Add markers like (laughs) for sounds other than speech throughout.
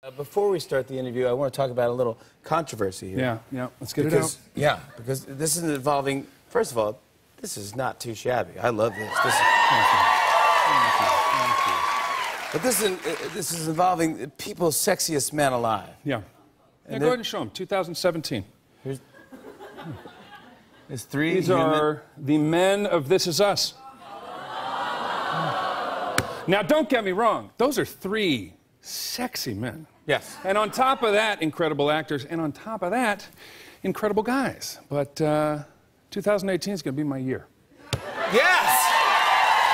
Uh, before we start the interview, I want to talk about a little controversy here. Yeah, yeah. Let's get because, it out. Yeah, because this is involving. First of all, this is not too shabby. I love this. this is, but this is uh, this is involving people's sexiest man alive. Yeah. Yeah, And go ahead and show them. 2017. Here's there's three. These human- are the men of This Is Us. Now, don't get me wrong. Those are three sexy men. Yes. And on top of that, incredible actors. And on top of that, incredible guys. But uh, 2018 is going to be my year. Yes.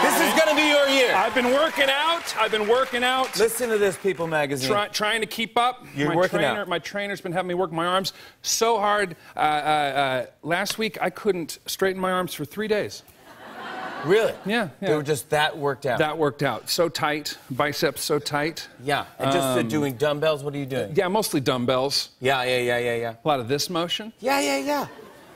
This is going to be your year. I've been working out. I've been working out. Listen to this, People Magazine. Try, trying to keep up. You're my working trainer, out. My trainer's been having me work my arms so hard. Uh, uh, uh, last week, I couldn't straighten my arms for three days. Really? Yeah, They were just that worked out. That worked out. So tight, biceps so tight. yeah. And just uh, doing dumbbells. What are you doing? Yeah, mostly dumbbells. Yeah, yeah, yeah, yeah, yeah. A lot of this motion. Yeah, yeah, yeah.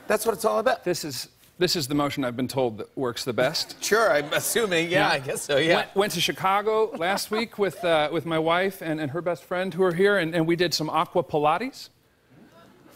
That's what it's all about. This is this is the motion I've been told that works the best. (laughs) Sure, I'm assuming. Yeah, Yeah. I guess so. Yeah. Went, went to Chicago last (laughs) week with uh, with my wife and, and her best friend who are here, and, and we did some aqua Pilates.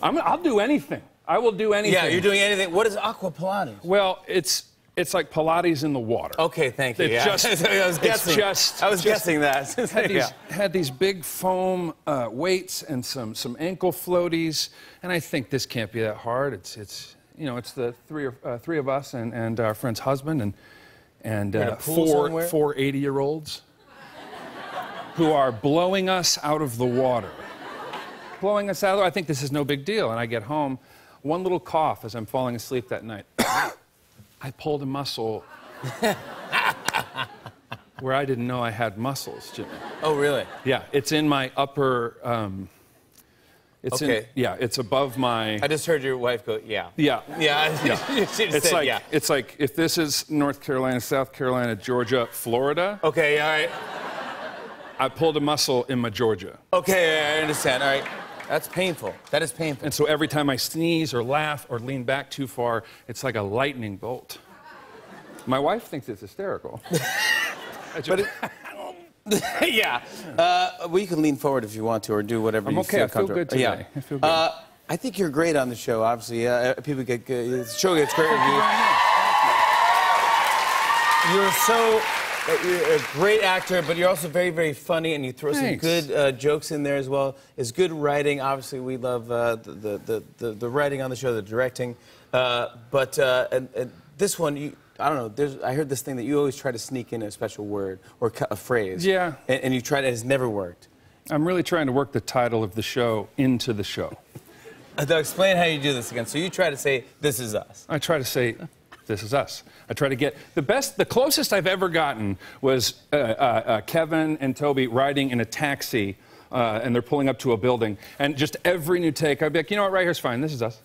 I'm, I'll do anything. I will do anything. Yeah, you're doing anything. What is aqua Pilates? Well, it's it's like Pilates in the water. Okay, thank you. It yeah. just- (laughs) I was guessing. just- I was just- guessing that. (laughs) had these, yeah. had these big foam uh, weights and some, some ankle floaties, and I think this can't be that hard. It's, it's you know, it's the three, or, uh, three of us and, and our friend's husband and, and uh, four, somewhere? four 80-year-olds who are blowing us out of the water. Blowing us out. I think this is no big deal. And I get home, one little cough as I'm falling asleep that night. (coughs) (coughs) I pulled a muscle where I didn't know I had muscles, Jimmy. Oh, really? Yeah, it's in my upper. Um, it's in, Okay. yeah, it's above my. I just heard your wife go, yeah. yeah. Yeah. (laughs) Yeah. It's said, like yeah. it's like if this is North Carolina, South Carolina, Georgia, Florida, Okay, all right. I pulled a muscle in my Georgia, Okay, I understand. All right. That's painful. That is painful. and so every time I sneeze or laugh or lean back too far, it's like a lightning bolt. My wife thinks it's hysterical. (laughs) I ju- (laughs) yeah. Uh, well, you can lean forward if you want to, or do whatever I'm you okay. feel I feel good today. Yeah. I feel good. Uh, I think you're great on the show. Obviously, uh, people get good. The show gets great reviews. You're so. You're a great actor, but you're also very, very funny, and you throw Thanks. some good uh, jokes in there as well. It's good writing. Obviously, we love uh, the, the, the, the, writing on the show, the directing. Uh, but uh, and, and this one, you, I don't know. There's, I heard this thing that you always try to sneak in a special word or a phrase. Yeah. And, and you tried it, it's never worked. I'm really trying to work the title of the show into the show. (laughs) Though, explain how you do this again. So you try to say, "This is us." I try to say, this is us. I try to get the best, the closest I've ever gotten was uh, uh, uh, Kevin and Toby riding in a taxi, uh, and they're pulling up to a building. And just every new take, I'd be like, you know what, right here's fine. This is us.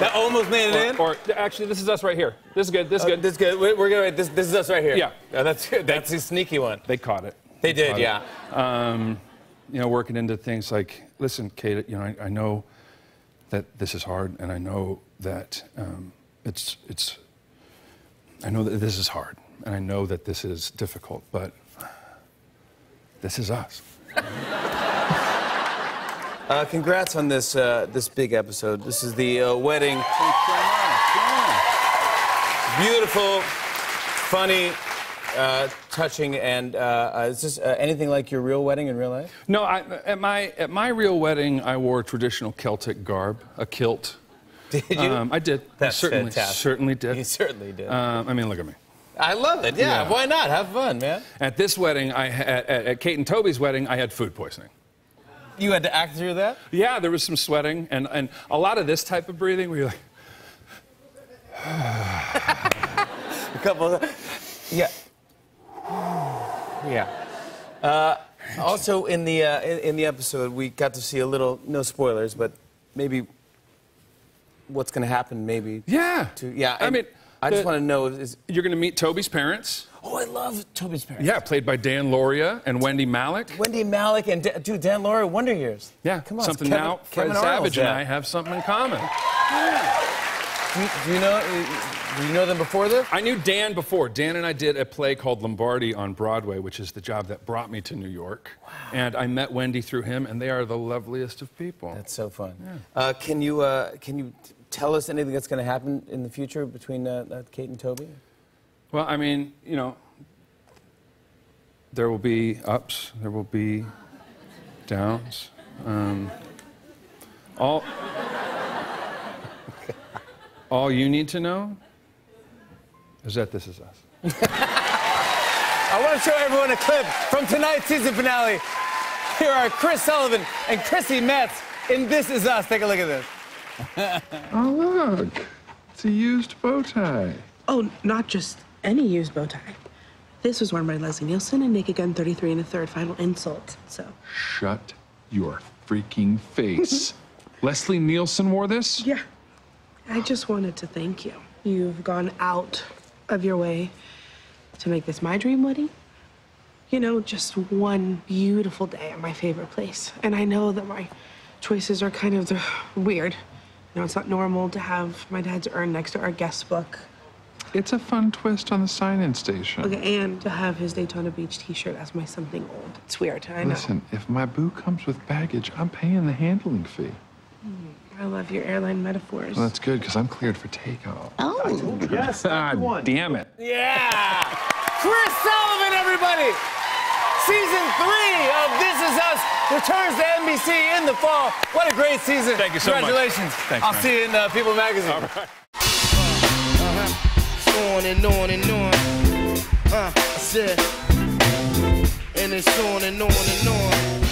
That almost made it in. Or actually, this is us right here. This is good. This is Uh, good. this is good. We're, we're good. This, this is us right here. Yeah. Oh, that's good. That's a sneaky one. they caught it. They did, yeah. Um, you know, working into things like, listen, Kate, you know, I, I know that this is hard, and I know that um, it's it's. I know that this is hard, and I know that this is difficult, but this is us. (laughs) Uh, congrats on this uh, this big episode. This is the uh, wedding. Beautiful, funny, uh, touching, and uh, uh, is this uh, anything like your real wedding in real life? No, I, at my at my real wedding, I wore traditional Celtic garb, a kilt. Did you? Um, I did. That's I certainly, fantastic. certainly did. you certainly did. Um, I mean, look at me. I love it. Yeah, yeah. Why not? Have fun, man. At this wedding, I at, at Kate and Toby's wedding, I had food poisoning. You had to act through that. Yeah, there was some sweating and, and a lot of this type of breathing where you're like, (sighs) A couple. Of, yeah. Yeah. Uh, also, in the uh, in, in the episode, we got to see a little. No spoilers, but maybe what's going to happen. Maybe. yeah. To yeah. I mean, I just want to know is. You're going to meet Toby's parents. Oh, I love Toby's parents. Yeah, played by Dan Lauria and Wendy Malick. Wendy Malick and Da- dude Dan Lauria Wonder Years. Yeah, come on. something Kevin, now. Fred Kevin Savage and. I have something in common. Do you, do you know? Do you know them before this? I knew Dan before. Dan and I did a play called Lombardi on Broadway, which is the job that brought me to New York. Wow. And I met Wendy through him, and they are the loveliest of people. That's so fun. Yeah. Uh, can you uh, can you tell us anything that's going to happen in the future between uh, uh, Kate and Toby? Well, I mean, you know, there will be ups, there will be downs. Um, all, all you need to know is that this is us. (laughs) I want to show everyone a clip from tonight's season finale. Here are Chris Sullivan and Chrissy Metz in This Is Us. Take a look at this. (laughs) oh, look. It's a used bow tie. Oh, not just any used bow tie. This was worn by Leslie Nielsen and Naked Gun 33 and a third final insult, so. Shut your freaking face. (laughs) Leslie Nielsen wore this? Yeah. I just wanted to thank you. You've gone out of your way to make this my dream wedding. You know, just one beautiful day at my favorite place. And I know that my choices are kind of weird. You know, it's not normal to have my dad's urn next to our guest book. It's a fun twist on the sign-in station. Okay, and to have his Daytona Beach T-shirt as my something old. It's weird, I know. Listen, if my boo comes with baggage, I'm paying the handling fee. I love your airline metaphors. Well, that's good because I'm cleared for takeoff. Oh. I told you. Yes, (laughs) ah, damn it. Yeah. Chris Sullivan, everybody. Season three of This Is Us returns to NBC in the fall. What a great season. Thank you so Congratulations. much. Congratulations. I'll man. see you in uh, People Magazine. All right. Uh, uh-huh. on and on and on. Uh, I said, and it's on and on and on.